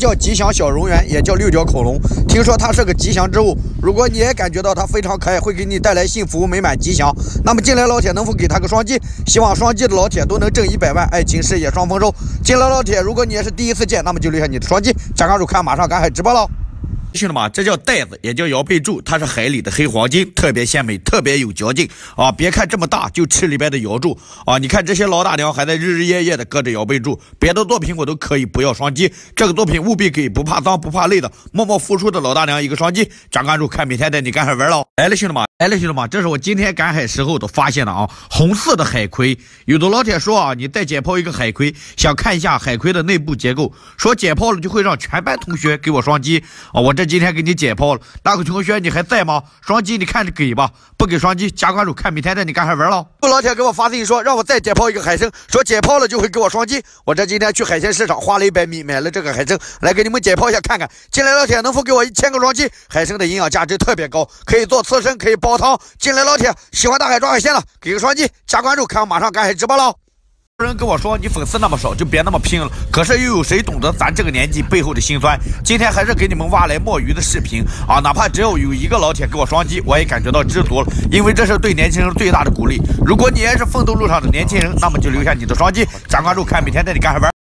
叫吉祥小蝾螈，也叫六角恐龙。听说它是个吉祥之物。如果你也感觉到它非常可爱，会给你带来幸福、美满、吉祥，那么进来老铁能否给它个双击？希望双击的老铁都能挣一百万，爱情事业双丰收。进来老铁，如果你也是第一次见，那么就留下你的双击，加关注看，马上赶海直播了。兄弟们，这叫带子，也叫摇贝柱，它是海里的黑黄金，特别鲜美，特别有嚼劲啊！别看这么大，就吃里边的瑶柱啊！你看这些老大娘还在日日夜夜的搁着摇贝柱，别的作品我都可以不要双击，这个作品务必给不怕脏不怕累的默默付出的老大娘一个双击，加关注看，每天带你赶海玩了。来了，兄弟们，来了，兄弟们，这是我今天赶海时候都发现的啊，红色的海葵。有的老铁说啊，你再解剖一个海葵，想看一下海葵的内部结构，说解剖了就会让全班同学给我双击啊！我这这今天给你解剖了，那个同学你还在吗？双击你看着给吧，不给双击加关注看，明天带你赶海玩了。有老铁给我发信息说让我再解剖一个海参，说解剖了就会给我双击。我这今天去海鲜市场花了一百米买了这个海参，来给你们解剖一下看看。进来老铁能否给我一千个双击？海参的营养价值特别高，可以做。刺身可以煲汤，进来老铁喜欢大海抓海鲜了，给个双击加关注，看我马上赶海直播了。有人跟我说你粉丝那么少就别那么拼了，可是又有谁懂得咱这个年纪背后的辛酸？今天还是给你们挖来墨鱼的视频啊！哪怕只要有一个老铁给我双击，我也感觉到知足了，因为这是对年轻人最大的鼓励。如果你也是奋斗路上的年轻人，那么就留下你的双击加关注，看每天带你干啥玩。